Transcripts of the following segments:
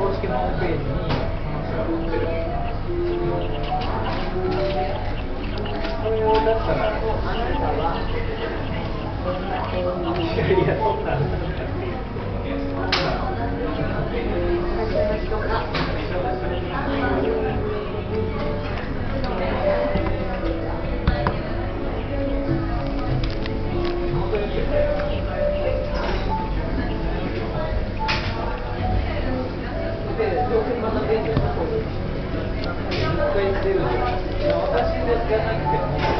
公式ホームページに話が載ってる。それを出したら、あなたは、そんな興味、って。Thank you. てるで。私ですじゃなくて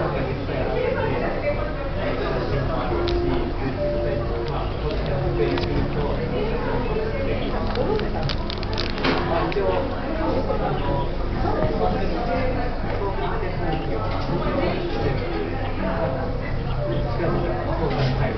はい。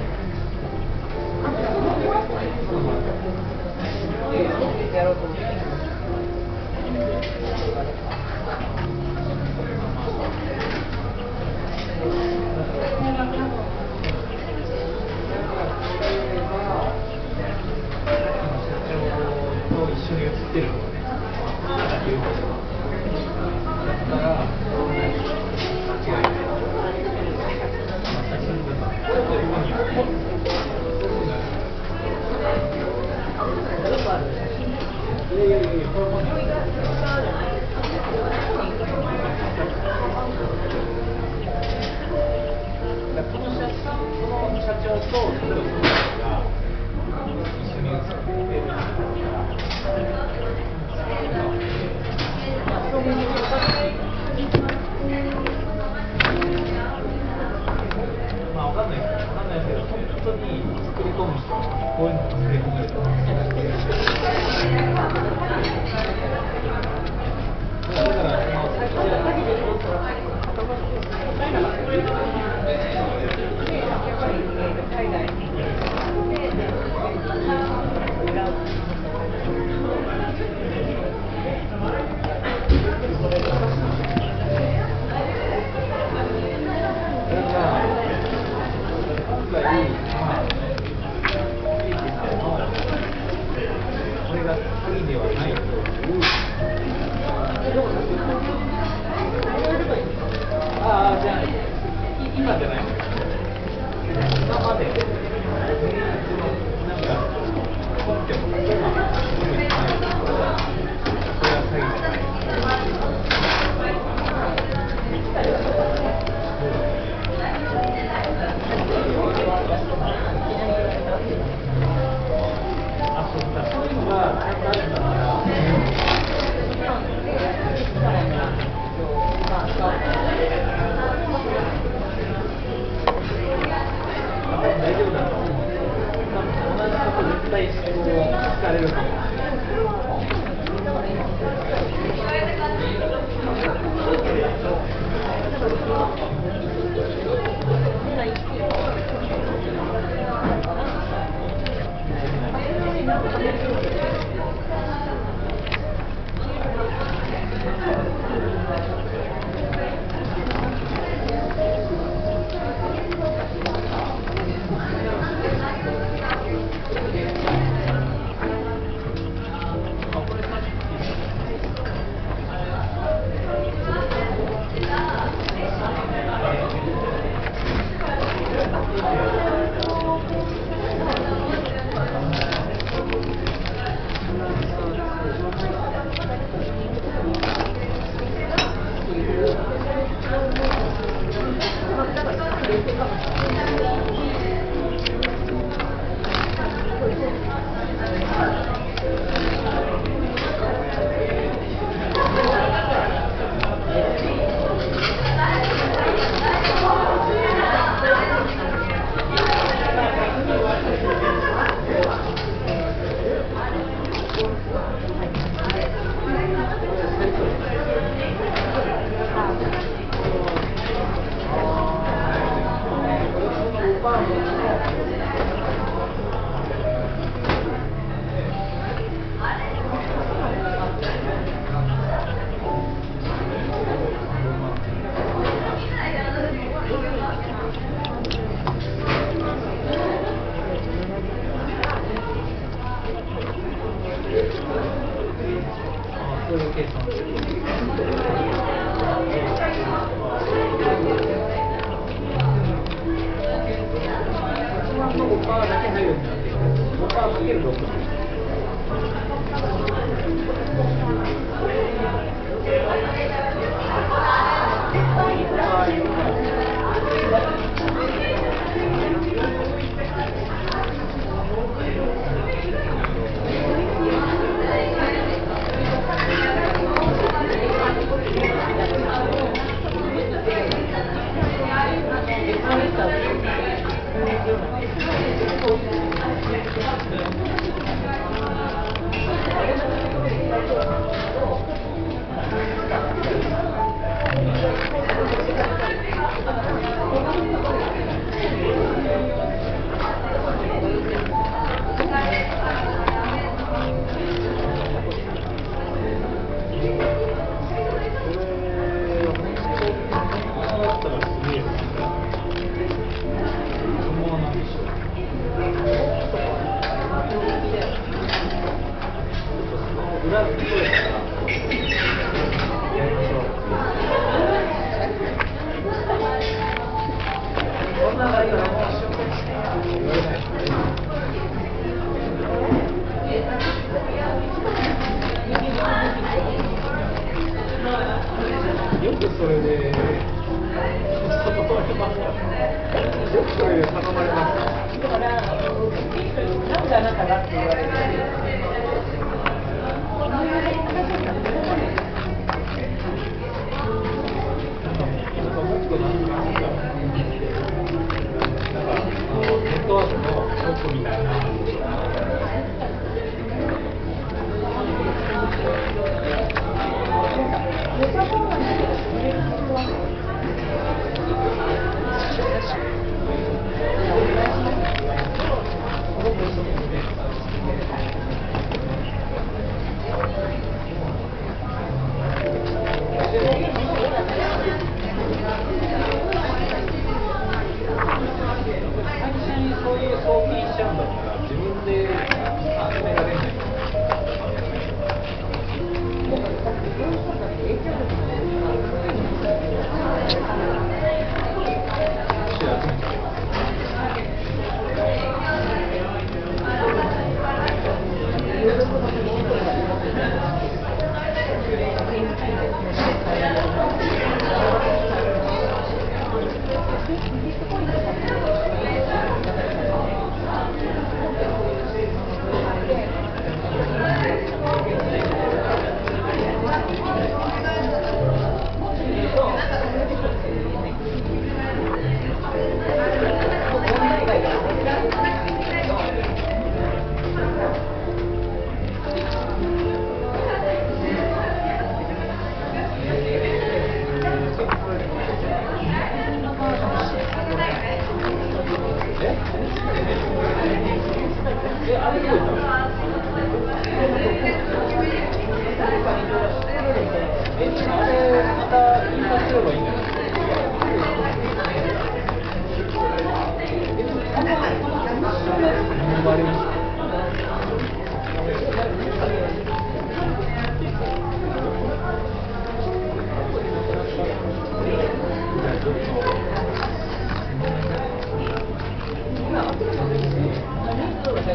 Bravo.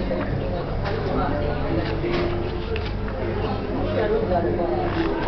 やっ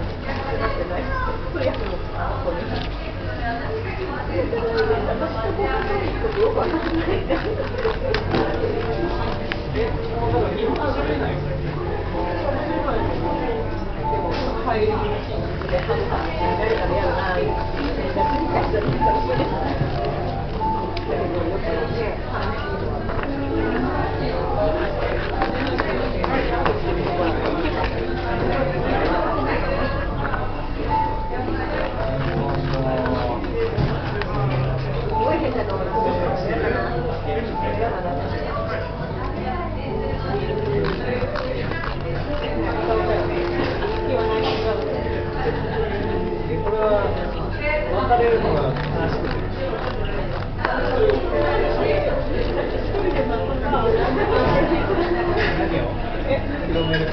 入り口で広める。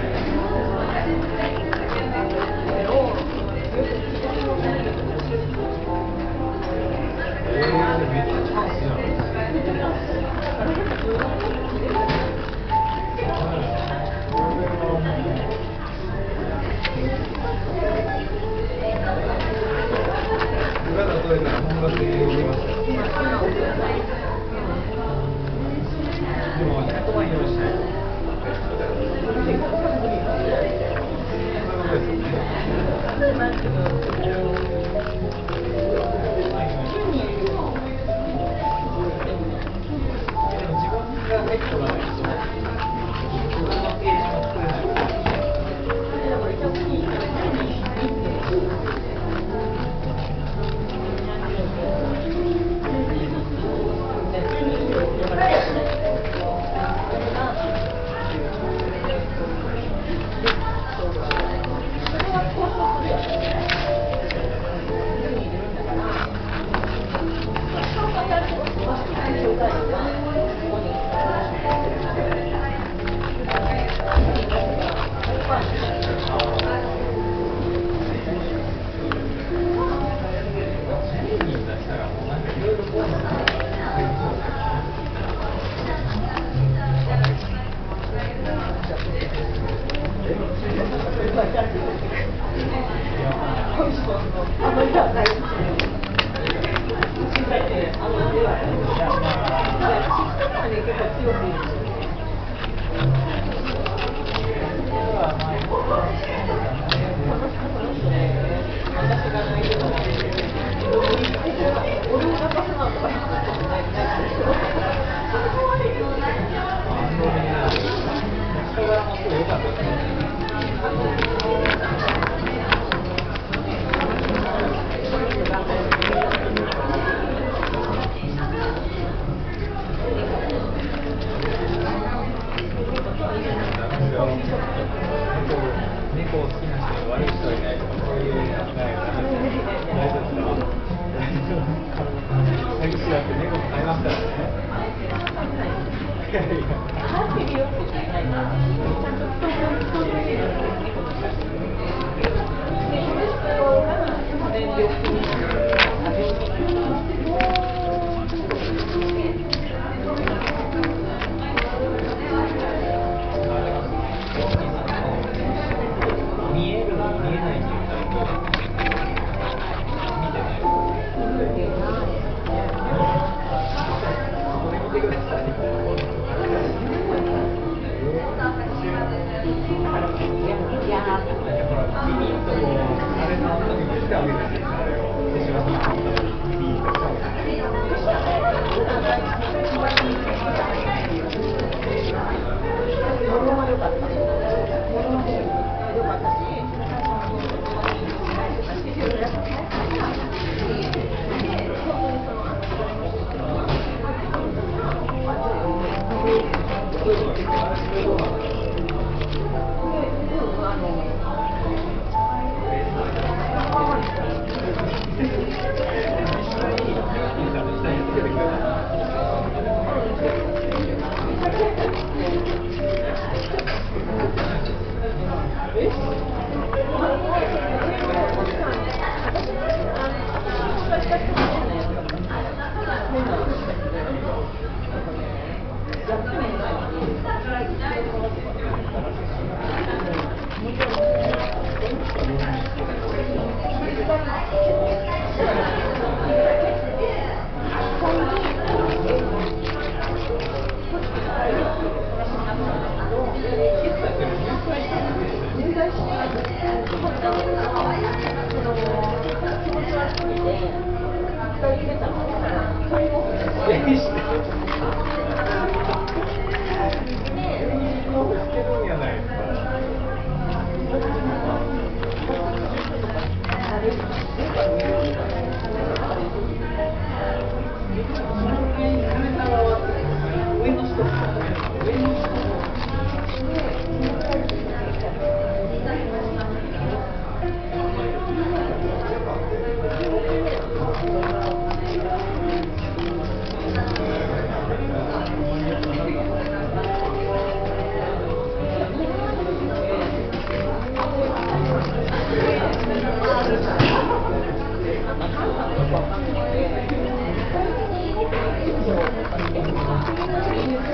Thank you.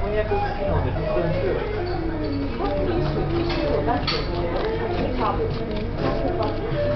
翻訳好きなので、本当にすぐに、翻訳しようとした。